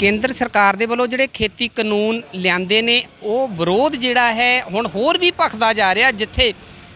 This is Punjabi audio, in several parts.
ਕੇਂਦਰ ਸਰਕਾਰ ਦੇ ਵੱਲੋਂ ਜਿਹੜੇ ਖੇਤੀ ਕਾਨੂੰਨ ਲਿਆਂਦੇ ਨੇ, ਉਹ ਵਿਰੋਧ ਜਿਹੜਾ ਹੈ ਹੁਣ ਹੋਰ ਵੀ ਭਖਦਾ ਜਾ ਰਿਹਾ, ਜਿੱਥੇ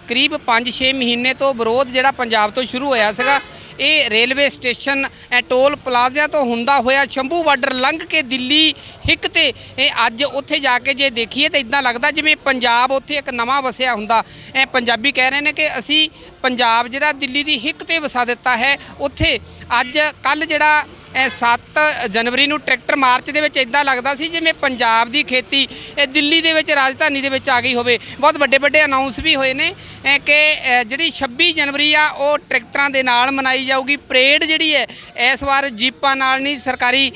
ਕਰੀਬ 5-6 ਮਹੀਨੇ ਤੋਂ ਵਿਰੋਧ ਜਿਹੜਾ ਪੰਜਾਬ ਤੋਂ ਸ਼ੁਰੂ ਹੋਇਆ ਸੀਗਾ, ਇਹ ਰੇਲਵੇ ਸਟੇਸ਼ਨ ਐ ਟੋਲ ਪਲਾਜ਼ਿਆਂ ਤੋਂ ਹੁੰਦਾ ਹੋਇਆ, ਸ਼ੰਭੂ ਬਾਰਡਰ ਲੰਘ ਕੇ ਦਿੱਲੀ ਹਿੱਕ ਤੇ, ਇਹ ਅੱਜ ਉੱਥੇ ਜਾ ਕੇ ਜੇ ਦੇਖੀਏ ਤਾਂ ਇਦਾਂ ਲੱਗਦਾ ਜਿਵੇਂ ਪੰਜਾਬ ਉੱਥੇ ਇੱਕ ਨਵਾਂ ਵਸਿਆ ਹੁੰਦਾ। ਐ ਪੰਜਾਬੀ ਕਹਿ ਰਹੇ ਨੇ ਕਿ ਅਸੀਂ ਪੰਜਾਬ ਜਿਹੜਾ ਦਿੱਲੀ ਦੀ ਹਿੱਕ ਤੇ ਵਸਾ ਦਿੱਤਾ ਹੈ, ਉੱਥੇ ਅੱਜ ਕੱਲ ਜਿਹੜਾ ਇਹ 7 ਜਨਵਰੀ ਨੂੰ ਟਰੈਕਟਰ ਮਾਰਚ ਦੇ ਵਿੱਚ ਇਦਾਂ ਲੱਗਦਾ ਸੀ ਜਿਵੇਂ ਪੰਜਾਬ ਦੀ ਖੇਤੀ ਇਹ ਦਿੱਲੀ ਦੇ ਵਿੱਚ, ਰਾਜਧਾਨੀ ਦੇ ਵਿੱਚ ਆ ਗਈ ਹੋਵੇ। ਬਹੁਤ ਵੱਡੇ ਵੱਡੇ ਅਨਾਉਂਸ ਵੀ ਹੋਏ ਨੇ, ਇਹ ਕਿ ਜਿਹੜੀ 26 ਜਨਵਰੀ ਆ, ਉਹ ਟਰੈਕਟਰਾਂ ਦੇ ਨਾਲ ਮਨਾਈ ਜਾਊਗੀ। ਪਰੇਡ ਜਿਹੜੀ ਹੈ, ਇਸ ਵਾਰ ਜੀਪਾਂ ਨਾਲ ਨਹੀਂ, ਸਰਕਾਰੀ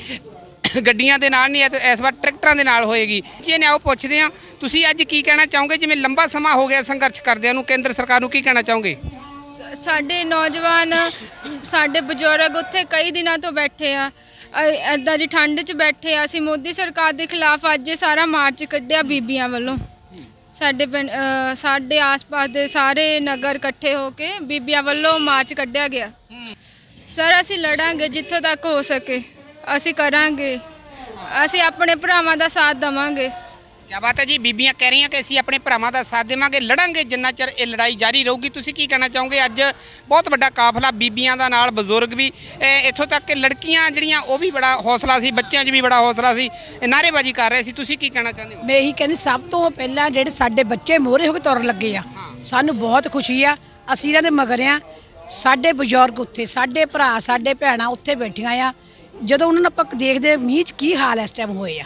ਗੱਡੀਆਂ ਦੇ ਨਾਲ ਨਹੀਂ, ਇਸ ਵਾਰ ਟਰੈਕਟਰਾਂ ਦੇ ਨਾਲ ਹੋਏਗੀ। ਜੀ ਨੇ ਆਓ ਪੁੱਛਦੇ ਆ ਤੁਸੀਂ ਅੱਜ ਕੀ ਕਹਿਣਾ ਚਾਹੋਗੇ? ਜਿਵੇਂ ਲੰਬਾ ਸਮਾਂ ਹੋ ਗਿਆ ਸੰਘਰਸ਼ ਕਰਦਿਆਂ ਨੂੰ, ਕੇਂਦਰ ਸਰਕਾਰ ਨੂੰ ਕੀ ਕਹਿਣਾ ਚਾਹੋਗੇ? ਸਾਡੇ ਨੌਜਵਾਨ ਸਾਡੇ ਬਜ਼ੁਰਗ ਉੱਥੇ ਕਈ ਦਿਨਾਂ ਤੋਂ ਬੈਠੇ ਆ। ਐਦਾਂ ਦੀ ਠੰਡ 'ਚ ਬੈਠੇ ਆ। ਅਸੀਂ ਮੋਦੀ ਸਰਕਾਰ ਦੇ ਖਿਲਾਫ ਅੱਜ ਇਹ ਸਾਰਾ ਮਾਰਚ ਕੱਢਿਆ ਬੀਬੀਆਂ ਵੱਲੋਂ। ਸਾਡੇ ਪਿੰਡ ਅ, ਸਾਡੇ ਆਸ-ਪਾਸ ਦੇ ਸਾਰੇ ਨਗਰ ਇਕੱਠੇ ਹੋ ਕੇ ਬੀਬੀਆਂ ਵੱਲੋਂ ਮਾਰਚ ਕੱਢਿਆ ਗਿਆ। ਸਰ ਅਸੀਂ ਲੜਾਂਗੇ ਜਿੱਥੋਂ ਤੱਕ ਹੋ ਸਕੇ। ਅਸੀਂ ਕਰਾਂਗੇ। ਅਸੀਂ ਆਪਣੇ ਭਰਾਵਾਂ ਦਾ ਸਾਥ ਦਵਾਂਗੇ। ਕਿਆ ਬਾਤ ਹੈ ਜੀ ਬੀਬੀਆਂ ਕਹਿ ਰਹੀਆਂ ਕਿ ਅਸੀਂ ਆਪਣੇ ਭਰਾਵਾਂ ਦਾ ਸਾਥ ਦੇਵਾਂਗੇ ਲੜਾਂਗੇ ਜਿੰਨਾ ਚਿਰ ਇਹ ਲੜਾਈ ਜਾਰੀ ਰਹੂਗੀ। ਤੁਸੀਂ ਕੀ ਕਹਿਣਾ ਚਾਹੋਗੇ? ਅੱਜ ਬਹੁਤ ਵੱਡਾ ਕਾਫਲਾ ਬੀਬੀਆਂ ਦਾ ਨਾਲ ਬਜ਼ੁਰਗ ਵੀ ਇਹ ਇੱਥੋਂ ਤੱਕ ਕਿ ਲੜਕੀਆਂ ਜਿਹੜੀਆਂ ਉਹ ਵੀ ਬੜਾ ਹੌਸਲਾ ਸੀ ਬੱਚਿਆਂ 'ਚ ਵੀ ਬੜਾ ਹੌਸਲਾ ਸੀ ਇਹ ਨਾਅਰੇਬਾਜ਼ੀ ਕਰ ਰਹੇ ਸੀ। ਤੁਸੀਂ ਕੀ ਕਹਿਣਾ ਚਾਹੁੰਦੇ ਹੋ? ਮੈਂ ਇਹੀ ਕਹਿੰਦੀ ਸਭ ਤੋਂ ਪਹਿਲਾਂ ਜਿਹੜੇ ਸਾਡੇ ਬੱਚੇ ਮੋਹਰੇ ਹੋ ਕੇ ਤੁਰਨ ਲੱਗੇ ਆ ਸਾਨੂੰ ਬਹੁਤ ਖੁਸ਼ੀ ਆ ਅਸੀਂ ਇਹਨਾਂ ਦੇ ਮਗਰ ਆ। ਸਾਡੇ ਬਜ਼ੁਰਗ ਉੱਥੇ ਸਾਡੇ ਭਰਾ ਸਾਡੇ ਭੈਣਾਂ ਉੱਥੇ ਬੈਠੀਆਂ ਆ। ਜਦੋਂ ਉਹਨਾਂ ਨੂੰ ਆਪਾਂ ਦੇਖਦੇ ਮੀਂਹ 'ਚ ਕੀ ਹਾਲ ਇਸ ਟਾਈਮ ਹੋਏ ਆ।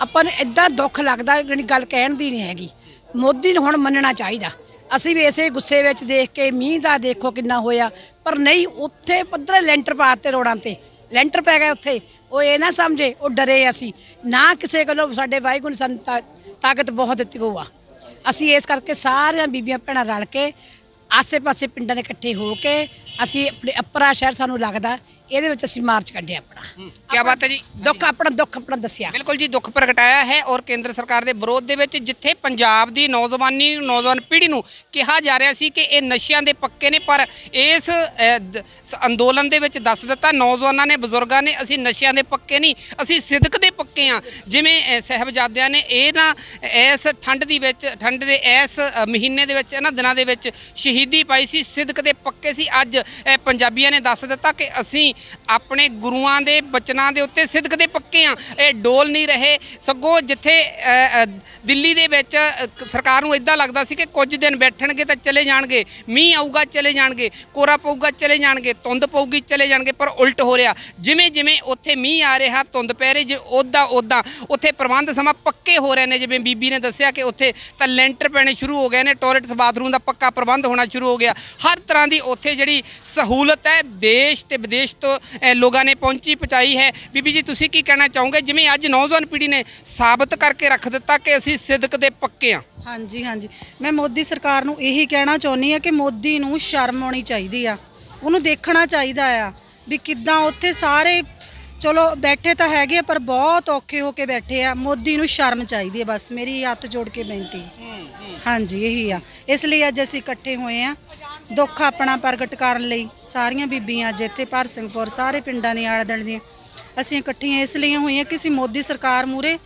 ਆਪਾਂ ਨੂੰ ਇਦਾਂ ਦੁੱਖ ਲੱਗਦਾ ਜਿਹੜੀ ਗੱਲ ਕਹਿਣ ਦੀ ਨਹੀਂ ਹੈਗੀ। ਮੋਦੀ ਨੂੰ ਹੁਣ ਮੰਨਣਾ ਚਾਹੀਦਾ। ਅਸੀਂ ਵੀ ਇਸੇ ਗੁੱਸੇ ਵਿੱਚ ਦੇਖ ਕੇ, ਮੀਂਹ ਦਾ ਦੇਖੋ ਕਿੰਨਾ ਹੋਇਆ। ਪਰ ਨਹੀਂ, ਉੱਥੇ ਪੱਧਰੇ ਲੈਂਟਰ ਪਾਤੇ ਰੋਡਾਂ ਤੇ। ਲੈਂਟਰ ਪੈ ਗਏ ਉੱਥੇ। ਉਹ ਇਹ ਨਾ ਸਮਝੇ, ਉਹ ਡਰੇ ਅਸੀਂ। ਨਾ ਕਿਸੇ ਕੋਲੋਂ ਸਾਡੇ ਵਾਹਿਗੁਰੂ ਨੇ ਸਾਨੂੰ ਤਾ- ਤਾਕਤ ਬਹੁਤ ਦਿੱਤੀ ਹੋਆ ਅਸੀਂ ਇਸ ਕਰਕੇ ਸਾਰੀਆਂ ਬੀਬੀਆਂ ਭੈਣਾਂ ਰਲ ਕੇ ਆਸੇ-ਪਾਸੇ ਪਿੰਡਾਂ ਦੇ ਇਕੱਠੇ ਹੋ ਕੇ ਅਸੀਂ ਆਪਣੇ ਅਪਰਾ ਸ਼ਹਿਰ ਸਾਨੂੰ ਲੱਗਦਾ ਇਹਦੇ ਵਿੱਚ ਅਸੀਂ ਮਾਰਚ ਕੱਢਿਆ ਆਪਣਾ। ਕਿਆ ਬਾਤ ਹੈ ਜੀ। ਦੁੱਖ ਆਪਣਾ ਦੁੱਖ ਆਪਣਾ ਦੱਸਿਆ। ਬਿਲਕੁਲ ਜੀ ਦੁੱਖ ਪ੍ਰਗਟਾਇਆ ਹੈ ਔਰ ਕੇਂਦਰ ਸਰਕਾਰ ਦੇ ਵਿਰੋਧ ਦੇ ਵਿੱਚ ਜਿੱਥੇ ਪੰਜਾਬ ਦੀ ਨੌਜਵਾਨੀ ਨੌਜਵਾਨ ਪੀੜ੍ਹੀ ਨੂੰ ਕਿਹਾ ਜਾ ਰਿਹਾ ਸੀ ਕਿ ਇਹ ਨਸ਼ਿਆਂ ਦੇ ਪੱਕੇ ਨੇ ਪਰ ਇਸ ਅੰਦੋਲਨ ਦੇ ਵਿੱਚ ਦੱਸ ਦਿੱਤਾ ਨੌਜਵਾਨਾਂ ਨੇ ਬਜ਼ੁਰਗਾਂ ਨੇ ਅਸੀਂ ਨਸ਼ਿਆਂ ਦੇ ਪੱਕੇ ਨਹੀਂ ਅਸੀਂ ਸਿਦਕ ਦੇ ਪੱਕੇ ਆ। ਜਿਵੇਂ ਅ, ਸਾਹਿਬਜ਼ਾਦਿਆਂ ਨੇ ਇਹ ਨਾ ਇਸ ਠੰਡ ਦੀ ਵਿੱਚ ਠੰਡ ਦੇ ਇਸ ਮਹੀਨੇ ਦੇ ਵਿੱਚ ਇਹਨਾਂ ਦਿਨਾਂ ਦੇ ਵਿੱਚ ਸ਼ਹੀਦੀ ਪਾਈ ਸੀ ਸਿਦਕ ਦੇ ਪੱਕੇ ਸੀ। ਅੱਜ ਪੰਜਾਬੀਆਂ ਨੇ ਦੱਸ ਦਿੱਤਾ ਕਿ ਅਸੀਂ ਆਪਣੇ ਗੁਰੂਆਂ ਦੇ ਬਚਨਾਂ ਦੇ ਉੱਤੇ ਸਿਦਕ ਦੇ ਪੱਕੇ ਆ। ਇਹ ਡੋਲ ਨਹੀਂ ਰਹੇ। ਸਗੋਂ ਜਿੱਥੇ ਦਿੱਲੀ ਦੇ ਵਿੱਚ ਸਰਕਾਰ ਨੂੰ ਇਦਾਂ ਲੱਗਦਾ ਸੀ ਕਿ ਕੁਝ ਦਿਨ ਬੈਠਣਗੇ ਤਾਂ ਚਲੇ ਜਾਣਗੇ। ਮੀਂਹ ਆਊਗਾ ਚਲੇ ਜਾਣਗੇ। ਕੋਰਾ ਪਊਗਾ ਚਲੇ ਜਾਣਗੇ। ਧੁੰਦ ਪਊਗੀ ਚਲੇ ਜਾਣਗੇ। ਪਰ ਉਲਟ ਹੋ ਰਿਹਾ। ਜਿਵੇਂ ਜਿਵੇਂ ਉੱਥੇ ਮੀਂਹ ਆ ਰਿਹਾ ਧੁੰਦ ਪੈ ਰਹੀ ਜੇ ਉਦਾਂ ਉਦਾਂ ਉੱਥੇ ਪ੍ਰਬੰਧ ਸਮਾਂ ਪੱਕੇ ਹੋ ਰਹੇ ਨੇ, ਜਿਵੇਂ ਬੀਬੀ ਨੇ ਦੱਸਿਆ ਕਿ ਉੱਥੇ ਤਾਂ ਲੈਂਟਰ ਪੈਣੇ ਸ਼ੁਰੂ ਹੋ ਗਏ ਨੇ, ਟਾਇਲਟਸ, ਬਾਥਰੂਮ ਦਾ ਪੱਕਾ ਪ੍ਰਬੰਧ ਹੋਣਾ ਸ਼ੁਰੂ ਹੋ ਗਿਆ। ਹਰ ਤਰ੍ਹਾਂ ਦੀ ਉੱਥੇ ਜਿਹੜੀ ਸਹੂਲਤ ਹੈ, ਦੇਸ਼ ਤੇ ਵਿਦੇਸ਼ ਤੋਂ ਲੋਕਾਂ ਨੇ ਪਹੁੰਚੀ, ਪਹੁੰਚਾਈ ਹੈ। ਬੀਬੀ ਜੀ, ਤੁਸੀਂ ਕੀ ਕਹਿਣਾ ਚਾਹੋਗੇ? ਜਿਵੇਂ ਅੱਜ ਨੌਜਵਾਨ ਪੀੜ੍ਹੀ ਨੇ ਸਾਬਤ ਕਰਕੇ ਰੱਖ ਦਿੱਤਾ ਕਿ ਅਸੀਂ ਸਿਦਕ ਦੇ ਪੱਕੇ ਆ ਹਾਂਜੀ ਹਾਂਜੀ। ਮੈਂ ਮੋਦੀ ਸਰਕਾਰ ਨੂੰ ਇਹੀ ਕਹਿਣਾ ਚਾਹੁੰਦੀ ਆ ਕਿ ਮੋਦੀ ਨੂੰ ਸ਼ਰਮ ਆਉਣੀ ਚਾਹੀਦੀ ਆ। ਉਹਨੂੰ ਦੇਖਣਾ ਚਾਹੀਦਾ ਆ ਵੀ ਕਿੱਦਾਂ ਉੱਥੇ ਸਾਰੇ ਚਲੋ ਬੈਠੇ ਤਾਂ ਹੈਗੇ ਆ, ਪਰ ਬਹੁਤ ਔਖੇ ਹੋ ਕੇ ਬੈਠੇ ਆ। ਮੋਦੀ ਨੂੰ ਸ਼ਰਮ ਚਾਹੀਦੀ ਹੈ ਬਸ ਮੇਰੀ ਹੱਥ ਜੋੜ ਕੇ ਬੇਨਤੀ। ਹਾਂਜੀ ਇਹੀ ਆ। ਇਸ ਲਈ ਅੱਜ ਅਸੀਂ ਇਕੱਠੇ ਹੋਏ ਆ। ਦੁੱਖ ਆਪਣਾ ਪ੍ਰਗਟ ਕਰਨ ਲਈ ਸਾਰੀਆਂ ਬੀਬੀਆਂ ਜਿੱਥੇ ਭਰ ਸਿੰਘਪੁਰ ਸਾਰੇ ਪਿੰਡਾਂ ਦੀਆਂ ਦੁਆਲੇ ਦੀਆਂ ਅਸੀਂ ਇਕੱਠੀਆਂ ਇਸ ਲਈ ਹੋਈਆਂ ਕਿ ਅਸੀਂ ਮੋਦੀ ਸਰਕਾਰ ਮੂਰੇ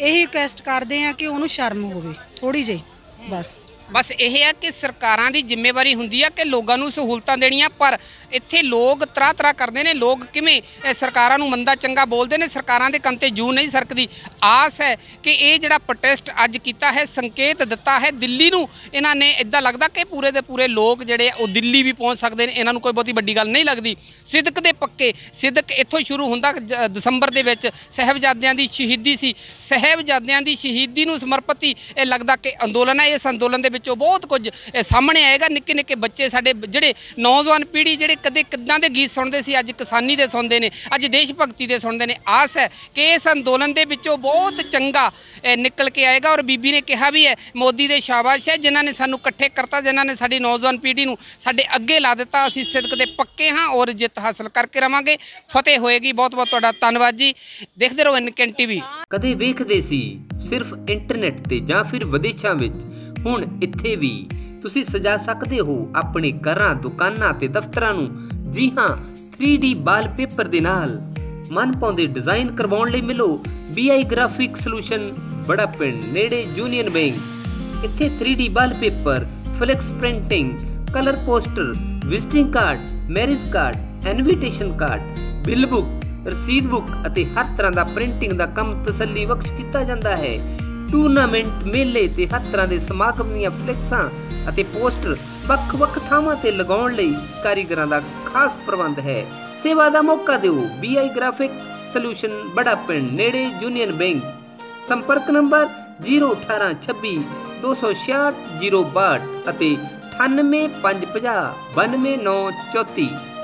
ਇਹੀ ਰਿਕਵੈਸਟ ਕਰਦੇ ਆ ਕਿ ਉਹਨੂੰ ਸ਼ਰਮ ਹੋਵੇ ਥੋੜੀ ਜਿਹੀ ਬਸ। ਬਸ ਇਹ ਹੈ ਕਿ ਸਰਕਾਰਾਂ ਦੀ ਜ਼ਿੰਮੇਵਾਰੀ ਹੁੰਦੀ ਹੈ ਕਿ ਲੋਕਾਂ ਨੂੰ ਸਹੂਲਤਾਂ ਦੇਣੀਆਂ, ਪਰ ਇੱਥੇ ਲੋਕ ਤਰ੍ਹਾਂ ਤਰ੍ਹਾਂ ਕਰਦੇ ਨੇ, ਲੋਕ ਕਿਵੇਂ ਸਰਕਾਰਾਂ ਨੂੰ ਮੰਦਾ ਚੰਗਾ ਬੋਲਦੇ ਨੇ, ਸਰਕਾਰਾਂ ਦੇ ਕੰਨ ਤੇ ਜੂ ਨਹੀਂ ਸਰਕਦੀ। ਆਸ ਹੈ ਕਿ ਇਹ ਜਿਹੜਾ ਪ੍ਰੋਟੈਸਟ ਅੱਜ ਕੀਤਾ ਹੈ, ਸੰਕੇਤ ਦਿੱਤਾ ਹੈ, ਦਿੱਲੀ ਨੂੰ ਇਹਨਾਂ ਨੇ ਇਦਾਂ ਲੱਗਦਾ ਕਿ ਪੂਰੇ ਦੇ ਪੂਰੇ ਲੋਕ ਜਿਹੜੇ ਉਹ ਦਿੱਲੀ ਵੀ ਪਹੁੰਚ ਸਕਦੇ ਨੇ, ਇਹਨਾਂ ਨੂੰ ਕੋਈ ਬਹੁਤੀ ਵੱਡੀ ਗੱਲ ਨਹੀਂ ਲੱਗਦੀ। ਸਿਦਕ ਦੇ ਪੱਕੇ, ਸਿਦਕ ਇੱਥੋਂ ਸ਼ੁਰੂ ਹੁੰਦਾ, ਜ- ਦਸੰਬਰ ਦੇ ਵਿੱਚ ਸਾਹਿਬਜ਼ਾਦਿਆਂ ਦੀ ਸ਼ਹੀਦੀ ਸੀ। ਸਾਹਿਬਜ਼ਾਦਿਆਂ ਦੀ ਸ਼ਹੀਦੀ ਨੂੰ ਸਮਰਪਿਤ ਹੀ ਇਹ ਲੱਗਦਾ ਕਿ ਅੰਦੋਲਨ ਹੈ, ਇਸ ਅੰਦੋਲਨ ਦੇ ਵਿੱਚੋਂ ਬਹੁਤ ਕੁਝ ਸਾਹਮਣੇ ਆਏਗਾ। ਨਿੱਕੇ ਨਿੱਕੇ ਬੱਚੇ ਸਾਡੇ, ਜਿਹੜੇ ਨੌਜਵਾਨ ਪੀੜ੍ਹੀ, ਜਿਹੜੇ ਕਦੇ ਕਿੱਦਾਂ ਦੇ ਗੀਤ ਸੁਣਦੇ ਸੀ, ਅੱਜ ਕਿਸਾਨੀ ਦੇ ਸੁਣਦੇ ਨੇ, ਅੱਜ ਦੇਸ਼ ਭਗਤੀ ਦੇ ਸੁਣਦੇ ਨੇ। ਆਸ ਹੈ ਕਿ ਇਸ ਅੰਦੋਲਨ ਦੇ ਵਿੱਚੋਂ ਬਹੁਤ ਚੰਗਾ ਨਿਕਲ ਕੇ ਆਏਗਾ ਔਰ ਬੀਬੀ ਨੇ ਕਿਹਾ ਵੀ ਹੈ, ਮੋਦੀ ਦੇ ਸ਼ਾਬਾਸ਼ ਹੈ, ਜਿਨ੍ਹਾਂ ਨੇ ਸਾਨੂੰ ਇਕੱਠੇ ਕਰਤਾ, ਜਿਨ੍ਹਾਂ ਨੇ ਸਾਡੀ ਨੌਜਵਾਨ ਪੀੜ੍ਹੀ ਨੂੰ ਸਾਡੇ ਅੱਗੇ ਲਾ ਦਿੱਤਾ। ਅਸੀਂ ਸਿਦਕ ਦੇ ਪੱਕੇ ਹਾਂ ਔਰ ਜਿੱਤ ਹਾਸਲ ਕਰਕੇ ਰਵਾਂਗੇ। ਫਤਿਹ ਹੋਏਗੀ। ਬਹੁਤ ਬਹੁਤ ਤੁਹਾਡਾ ਧੰਨਵਾਦ ਜੀ। ਦੇਖਦੇ ਰਹੋ ਐਨਕੈਨ ਟੀਵੀ ਕਦੇ ਵੇਖਦੇ ਸੀ, ਸਿਰਫ ਇੰਟਰਨੈਟ ਤੇ ਜਾਂ ਫਿਰ ਵਿਦੇਸ਼ਾਂ ਵਿੱਚ ਹੁਣ ਇੱਥੇ ਵੀ ਤੁਸੀਂ ਸਜਾ ਸਕਦੇ ਹੋ ਆਪਣੇ ਘਰਾਂ, ਦੁਕਾਨਾਂ ਤੇ ਦਫ਼ਤਰਾਂ ਨੂੰ। ਜੀ ਹਾਂ 3D ਵਾਲਪੇਪਰ ਦੇ ਨਾਲ। ਮਨ ਪਾਉਂਦੇ ਡਿਜ਼ਾਈਨ ਕਰਵਾਉਣ ਲਈ ਮਿਲੋ BI ਗ੍ਰਾਫਿਕ ਸੋਲੂਸ਼ਨ ਬੜਾ ਪਿੰਡ, ਨੇੜੇ ਯੂਨੀਅਨ ਬੈਂਕ ਇੱਥੇ 3D wallpaper flex printing colour poster visiting card marriage card invitation card bill book ਰਸੀਦ ਬੁੱਕ ਅਤੇ ਹਰ ਤਰ੍ਹਾਂ ਦਾ ਪ੍ਰਿੰਟਿੰਗ ਦਾ ਕੰਮ ਤਸੱਲੀ ਬਖਸ਼ ਕੀਤਾ ਜਾਂਦਾ ਹੈ। ਟੂਰਨਾਮੈਂਟ, ਮੇਲੇ ਤੇ ਹਰ ਦੇ ਸਮਾਗਮ ਦੀਆਂ ਫਲੈਕਸਾਂ ਅਤੇ ਪੋਸਟਰ ਵੱਖ-ਵੱਖ ਥਾਵਾਂ ਤੇ ਲਗਾਉਣ ਲਈ ਕਾਰੀਗਰਾਂ ਦਾ ਖਾਸ ਪ੍ਰਬੰਧ ਹੈ। ਸੇਵਾ ਦਾ ਮੌਕਾ ਦਿਓ। BI ਗ੍ਰਾਫਿਕ ਸੋਲੂਸ਼ਨ ਬੜਾ ਪਿੰਡ, ਨੇੜੇ ਯੂਨੀਅਨ ਬੈਂਕ ਸੰਪਰਕ ਨੰਬਰ 01826 266 062 ਅਤੇ 98550 92934